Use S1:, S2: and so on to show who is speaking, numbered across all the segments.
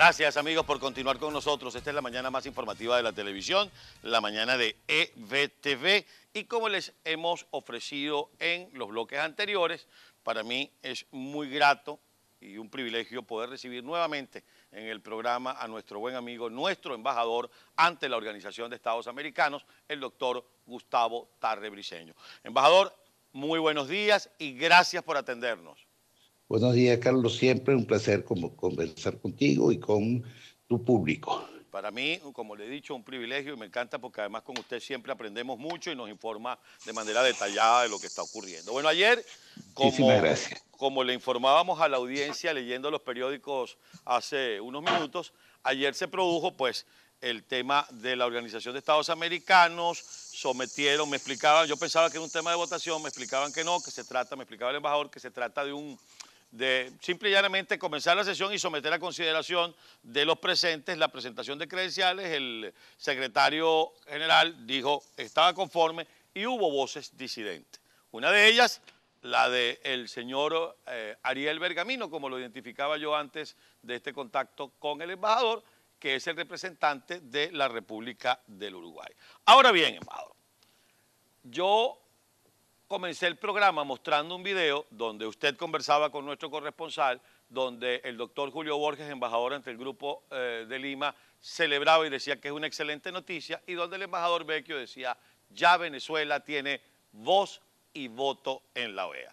S1: Gracias amigos por continuar con nosotros. Esta es la mañana más informativa de la televisión, la mañana de EVTV. Y como les hemos ofrecido en los bloques anteriores, para mí es muy grato y un privilegio poder recibir nuevamente en el programa a nuestro buen amigo, nuestro embajador ante la Organización de Estados Americanos, el doctor Gustavo Tarre Briceño. Embajador, muy buenos días y gracias por atendernos.
S2: Buenos días, Carlos. Siempre un placer conversar contigo y con tu público.
S1: Para mí, como le he dicho, un privilegio y me encanta porque además con usted siempre aprendemos mucho y nos informa de manera detallada de lo que está ocurriendo. Bueno, ayer, como, como le informábamos a la audiencia leyendo los periódicos hace unos minutos, ayer se produjo pues el tema de la Organización de Estados Americanos, sometieron, me explicaban, yo pensaba que era un tema de votación, me explicaban que no, que se trata, me explicaba el embajador, que se trata de un de simple y llanamente comenzar la sesión y someter a consideración de los presentes la presentación de credenciales. El secretario general dijo estaba conforme y hubo voces disidentes. Una de ellas, la del señor eh, Ariel Bergamino, como lo identificaba yo antes de este contacto con el embajador, que es el representante de la República del Uruguay. Ahora bien, embajador, yo comencé el programa mostrando un video donde usted conversaba con nuestro corresponsal, donde el doctor Julio Borges, embajador ante el Grupo eh, de Lima, celebraba y decía que es una excelente noticia, y donde el embajador Vecchio decía, ya Venezuela tiene voz y voto en la OEA.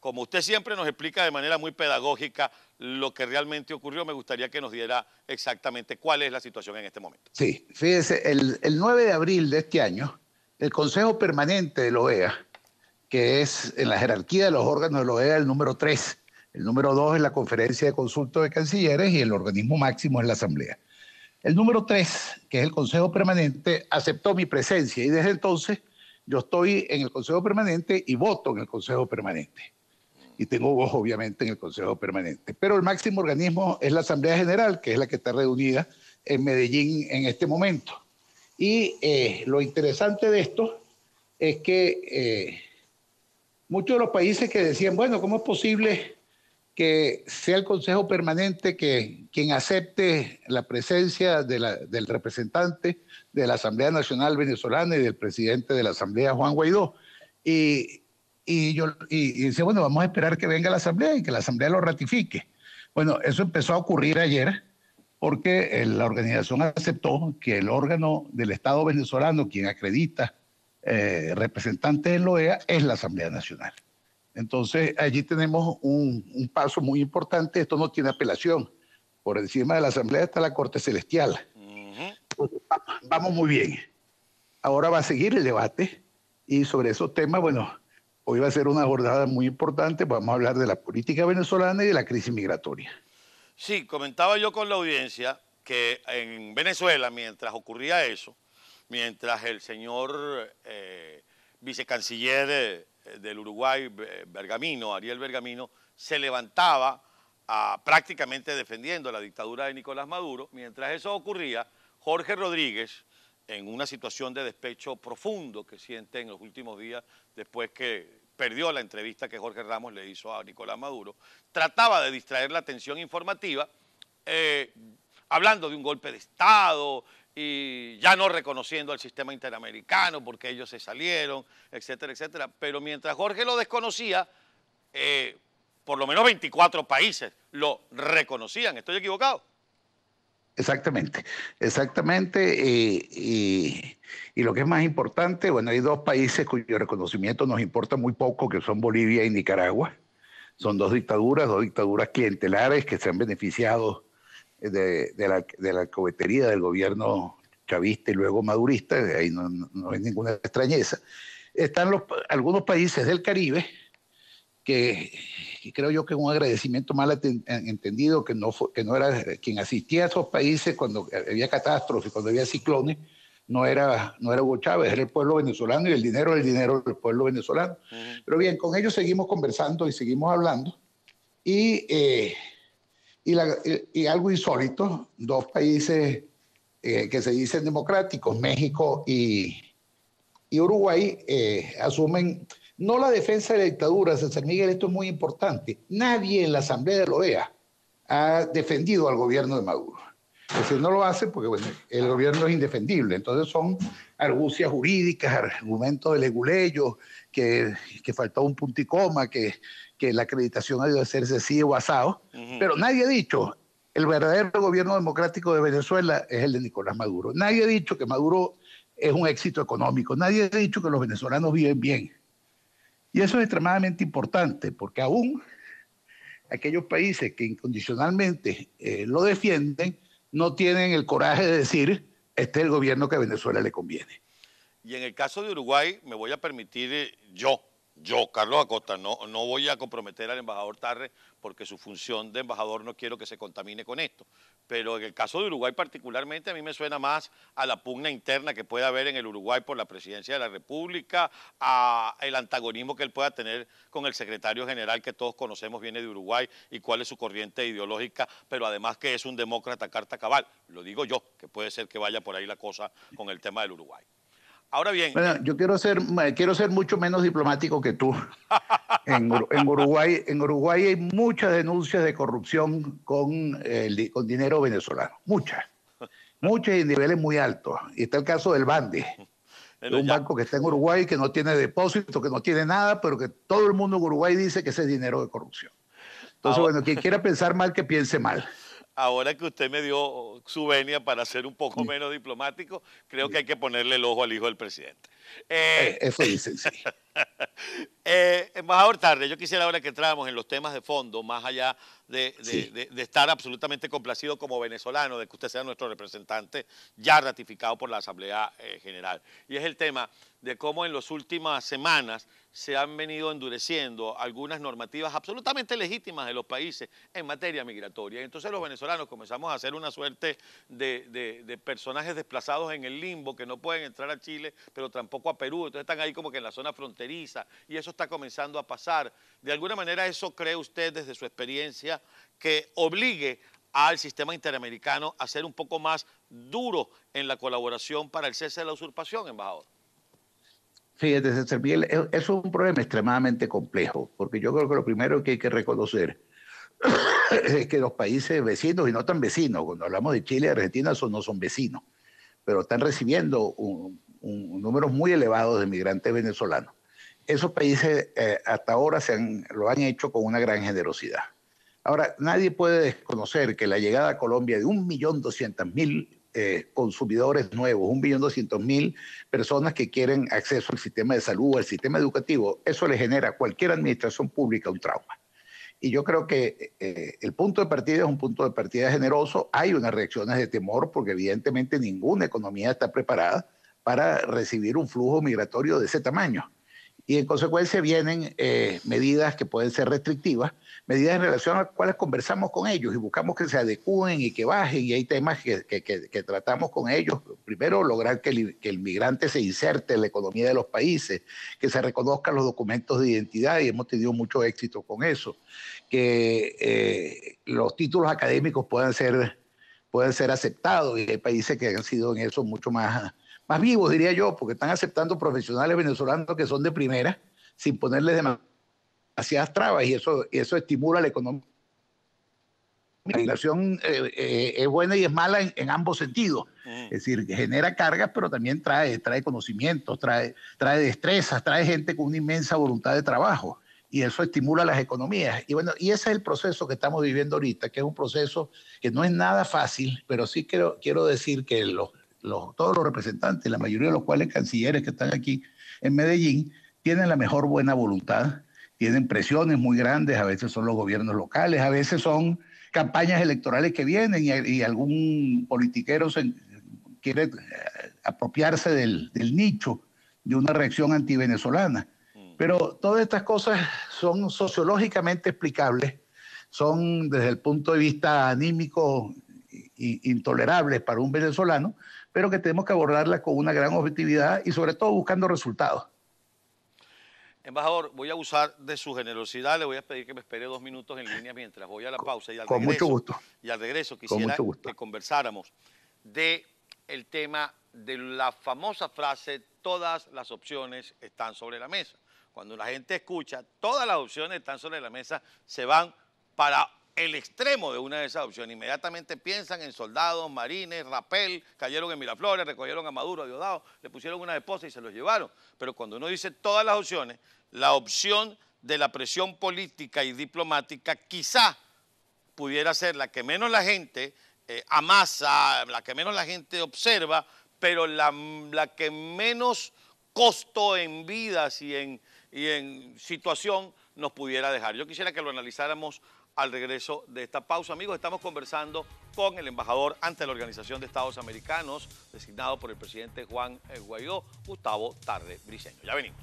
S1: Como usted siempre nos explica de manera muy pedagógica lo que realmente ocurrió, me gustaría que nos diera exactamente cuál es la situación en este momento.
S2: Sí, fíjese, el, el 9 de abril de este año, el Consejo Permanente de la OEA que es en la jerarquía de los órganos de la OEA el número 3. El número 2 es la Conferencia de Consulto de Cancilleres y el organismo máximo es la Asamblea. El número 3, que es el Consejo Permanente, aceptó mi presencia y desde entonces yo estoy en el Consejo Permanente y voto en el Consejo Permanente. Y tengo voz, obviamente, en el Consejo Permanente. Pero el máximo organismo es la Asamblea General, que es la que está reunida en Medellín en este momento. Y eh, lo interesante de esto es que eh, muchos de los países que decían, bueno, ¿cómo es posible que sea el Consejo Permanente que, quien acepte la presencia del representante de la Asamblea Nacional Venezolana y del presidente de la Asamblea, Juan Guaidó? Y, yo y, decía, bueno, vamos a esperar que venga la Asamblea y que la Asamblea lo ratifique. Bueno, eso empezó a ocurrir ayer porque la organización aceptó que el órgano del Estado venezolano, quien acredita eh, representante de la OEA es la Asamblea Nacional. Entonces, allí tenemos un, paso muy importante. Esto no tiene apelación. Por encima de la Asamblea está la Corte Celestial. Vamos muy bien. Ahora va a seguir el debate y sobre esos temas, bueno, hoy va a ser una jornada muy importante. Vamos a hablar de la política venezolana y de la crisis migratoria.
S1: Sí, comentaba yo con la audiencia que en Venezuela, mientras ocurría eso, mientras el señor eh, vicecanciller del Uruguay, Bergamino, Ariel Bergamino, se levantaba prácticamente defendiendo la dictadura de Nicolás Maduro. Mientras eso ocurría, Jorge Rodríguez, en una situación de despecho profundo que siente en los últimos días, después que perdió la entrevista que Jorge Ramos le hizo a Nicolás Maduro, trataba de distraer la atención informativa, eh, hablando de un golpe de Estado, y ya no reconociendo al sistema interamericano porque ellos se salieron, etcétera, etcétera. Pero mientras Jorge lo desconocía, eh, por lo menos 24 países lo reconocían. ¿Estoy equivocado?
S2: Exactamente, exactamente. y, lo que es más importante, bueno, hay dos países cuyo reconocimiento nos importa muy poco, que son Bolivia y Nicaragua. Son dos dictaduras, dos dictaduras clientelares que se han beneficiado de, la, de la cobetería del gobierno chavista y luego madurista, de ahí no, no, hay ninguna extrañeza. Están los, algunos países del Caribe que, creo yo que es un agradecimiento mal entendido, que no, que no era quien asistía a esos países cuando había catástrofes, cuando había ciclones, no era, no era Hugo Chávez, era el pueblo venezolano y el dinero era el dinero del pueblo venezolano. Pero bien, con ellos seguimos conversando y seguimos hablando. Y eh, y, algo insólito, dos países eh, que se dicen democráticos, México y, Uruguay, eh, asumen no la defensa de la dictadura, César Miguel, esto es muy importante. Nadie en la Asamblea de la OEA ha defendido al gobierno de Maduro. Es decir, no lo hace porque bueno, el gobierno es indefendible. Entonces son argucias jurídicas, argumentos de leguleyo, que, que faltó un punto y coma, que, que la acreditación ha de hacerse así o asado. Pero nadie ha dicho, el verdadero gobierno democrático de Venezuela es el de Nicolás Maduro. Nadie ha dicho que Maduro es un éxito económico. Nadie ha dicho que los venezolanos viven bien. Y eso es extremadamente importante, porque aún aquellos países que incondicionalmente eh, lo defienden no tienen el coraje de decir, este es el gobierno que a Venezuela le conviene.
S1: Y en el caso de Uruguay, me voy a permitir eh, yo, yo, Carlos Acosta, no, no voy a comprometer al embajador Tarre porque su función de embajador no quiero que se contamine con esto. Pero en el caso de Uruguay particularmente a mí me suena más a la pugna interna que puede haber en el Uruguay por la presidencia de la República, a el antagonismo que él pueda tener con el secretario general que todos conocemos viene de Uruguay y cuál es su corriente ideológica, pero además que es un demócrata carta cabal. Lo digo yo, que puede ser que vaya por ahí la cosa con el tema del Uruguay. Ahora bien.
S2: Bueno, yo quiero ser, quiero ser mucho menos diplomático que tú. En, Uruguay, en Uruguay hay muchas denuncias de corrupción con, con dinero venezolano. Muchas. Muchas y en niveles muy altos. Y está el caso del Bande. un banco que está en Uruguay, que no tiene depósito, que no tiene nada, pero que todo el mundo en Uruguay dice que ese es dinero de corrupción. Entonces, bueno, quien quiera pensar mal, que piense mal
S1: ahora que usted me dio su venia para ser un poco menos diplomático, creo que hay que ponerle el ojo al hijo del presidente.
S2: Eh, eh eso dice, sí.
S1: eh, embajador Tarde, yo quisiera ahora que entráramos en los temas de fondo, más allá de, estar absolutamente complacido como venezolano, de que usted sea nuestro representante ya ratificado por la Asamblea eh, General. Y es el tema de cómo en las últimas semanas se han venido endureciendo algunas normativas absolutamente legítimas de los países en materia migratoria. Entonces los venezolanos comenzamos a hacer una suerte de, de personajes desplazados en el limbo que no pueden entrar a Chile, pero tampoco a Perú. Entonces están ahí como que en la zona fronteriza y eso está comenzando a pasar. De alguna manera eso cree usted desde su experiencia que obligue al sistema interamericano a ser un poco más duro en la colaboración para el cese de la usurpación, embajador.
S2: Fíjate, César Miguel, eso es un problema extremadamente complejo, porque yo creo que lo primero que hay que reconocer es que los países vecinos y no tan vecinos, cuando hablamos de Chile y Argentina, son, no son vecinos, pero están recibiendo un, número muy elevado de migrantes venezolanos. Esos países eh, hasta ahora se lo han hecho con una gran generosidad. Ahora, nadie puede desconocer que la llegada a Colombia de 1.200.000 eh, consumidores nuevos, 1.200.000 personas que quieren acceso al sistema de salud, al sistema educativo, eso le genera a cualquier administración pública un trauma. Y yo creo que eh, el punto de partida es un punto de partida generoso. Hay unas reacciones de temor porque evidentemente ninguna economía está preparada para recibir un flujo migratorio de ese tamaño. Y en consecuencia vienen eh, medidas que pueden ser restrictivas, medidas en relación a las cuales conversamos con ellos y buscamos que se adecúen y que bajen. Y hay temas que, que, que, tratamos con ellos. Primero, lograr que el, que el, migrante se inserte en la economía de los países, que se reconozcan los documentos de identidad y hemos tenido mucho éxito con eso, que eh, los títulos académicos puedan ser, puedan ser aceptados y hay países que han sido en eso mucho más más vivos, diría yo, porque están aceptando profesionales venezolanos que son de primera, sin ponerles demasiadas trabas, y eso, eso estimula la economía. La migración eh, eh, es buena y es mala en, ambos sentidos. Mm. Es decir, genera cargas, pero también trae, trae conocimientos, trae, trae destrezas, trae gente con una inmensa voluntad de trabajo. Y eso estimula las economías. Y bueno, y ese es el proceso que estamos viviendo ahorita, que es un proceso que no es nada fácil, pero sí quiero, quiero decir que los, todos los representantes, la mayoría de los cuales cancilleres que están aquí en Medellín, tienen la mejor buena voluntad, tienen presiones muy grandes, a veces son los gobiernos locales, a veces son campañas electorales que vienen y, algún politiquero quiere eh, apropiarse del, del nicho de una reacción antivenezolana. Mm. Pero todas estas cosas son sociológicamente explicables, son desde el punto de vista anímico intolerables para un venezolano, pero que tenemos que abordarla con una gran objetividad y sobre todo buscando resultados.
S1: Embajador, voy a usar de su generosidad, le voy a pedir que me espere dos minutos en línea mientras voy a la pausa y al
S2: con
S1: regreso.
S2: Mucho gusto.
S1: Y al regreso quisiera que conversáramos de el tema de la famosa frase todas las opciones están sobre la mesa. Cuando la gente escucha todas las opciones están sobre la mesa, se van para el extremo de una de esas opciones. Inmediatamente piensan en soldados, marines, rapel, cayeron en Miraflores, recogieron a Maduro, a Diosdado, le pusieron una esposa y se los llevaron. Pero cuando uno dice todas las opciones, la opción de la presión política y diplomática quizá pudiera ser la que menos la gente eh, amasa, la que menos la gente observa, pero la, que menos costo en vidas y en, y en situación nos pudiera dejar. Yo quisiera que lo analizáramos al regreso de esta pausa. Amigos, estamos conversando con el embajador ante la Organización de Estados Americanos, designado por el presidente Juan Guaidó, Gustavo Tarde Briceño. Ya venimos.